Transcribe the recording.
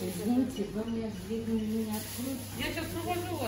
Извините, вы мне дверь не откроете? Я сейчас провожу вас.